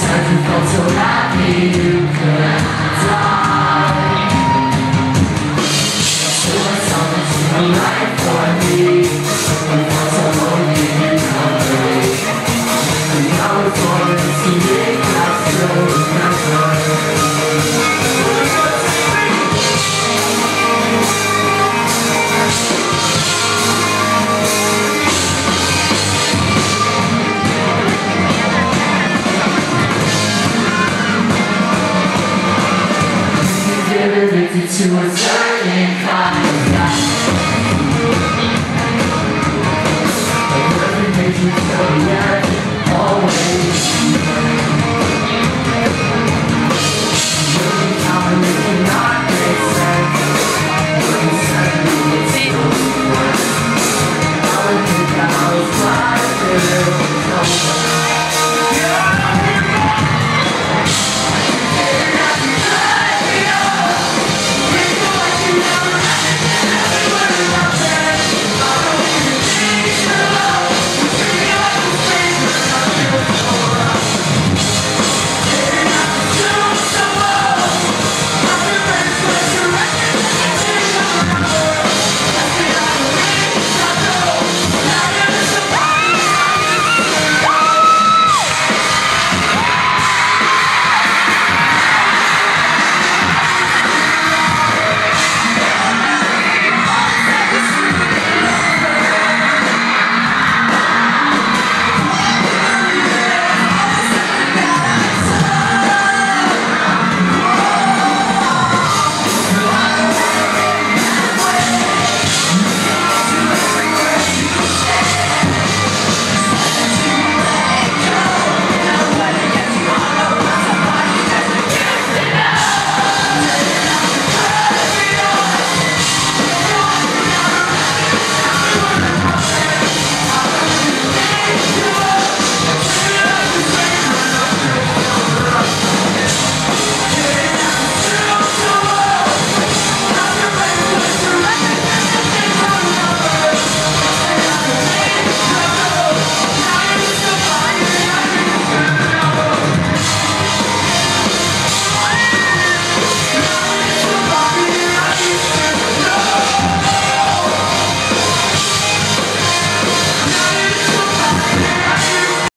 you felt so happy to a certain kind